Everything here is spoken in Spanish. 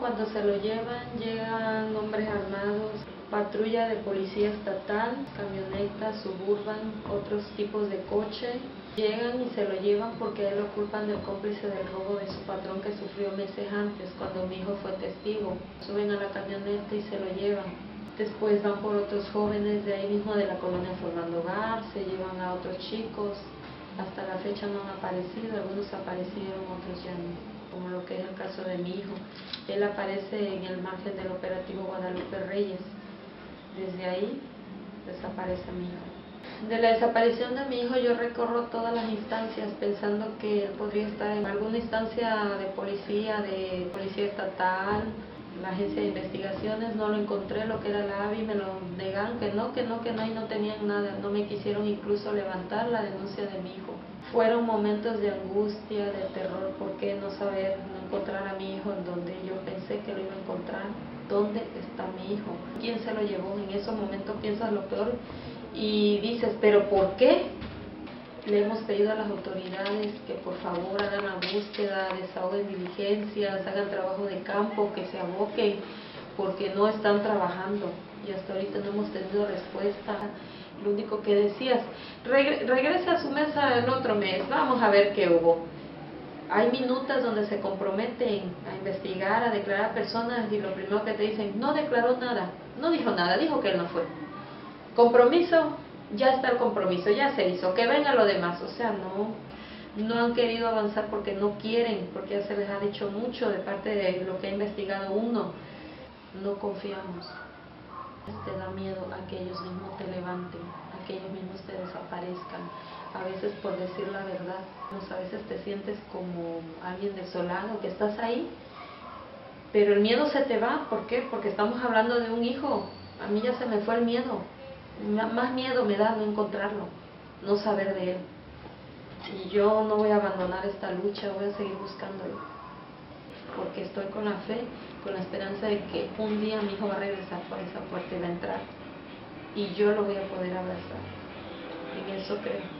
cuando se lo llevan, llegan hombres armados, patrulla de policía estatal, camionetas, suburban, otros tipos de coche. Llegan y se lo llevan porque él lo culpan del cómplice del robo de su patrón que sufrió meses antes, cuando mi hijo fue testigo. Suben a la camioneta y se lo llevan. Después van por otros jóvenes de ahí mismo de la colonia formando hogar, se llevan a otros chicos. Hasta la fecha no han aparecido, algunos aparecieron, otros ya no, como lo que es el caso de mi hijo. Él aparece en el margen del operativo Guadalupe Reyes. Desde ahí desaparece mi hijo. De la desaparición de mi hijo yo recorro todas las instancias pensando que él podría estar en alguna instancia de policía, de policía estatal, la agencia de investigaciones, no lo encontré, lo que era la AVI, me lo negan, que no, que no, que no, y no tenían nada, no me quisieron incluso levantar la denuncia de mi hijo. Fueron momentos de angustia, de terror, ¿por qué no saber, no encontrar a mi hijo en donde yo pensé que lo iba a encontrar? ¿Dónde está mi hijo? ¿Quién se lo llevó? En esos momentos piensas lo peor y dices, ¿pero por qué? Le hemos pedido a las autoridades que por favor hagan la búsqueda, desahoguen diligencias, hagan trabajo de campo, que se aboquen, porque no están trabajando y hasta ahorita no hemos tenido respuesta. Lo único que decías, regrese a su mesa el otro mes, vamos a ver qué hubo. Hay minutas donde se comprometen a investigar, a declarar personas y lo primero que te dicen, no declaró nada, no dijo nada, dijo que él no fue. Compromiso, ya está el compromiso, ya se hizo, que venga lo demás. O sea, no, no han querido avanzar porque no quieren, porque ya se les ha dicho mucho de parte de lo que ha investigado uno. No confiamos. Te da miedo a que ellos mismos te levanten, a que ellos mismos te desaparezcan. A veces por decir la verdad, a veces te sientes como alguien desolado, que estás ahí, pero el miedo se te va. ¿Por qué? Porque estamos hablando de un hijo. A mí ya se me fue el miedo más miedo me da no encontrarlo, no saber de él. Y yo no voy a abandonar esta lucha, voy a seguir buscándolo. Porque estoy con la fe, con la esperanza de que un día mi hijo va a regresar por esa puerta y va a entrar. Y yo lo voy a poder abrazar. En eso creo.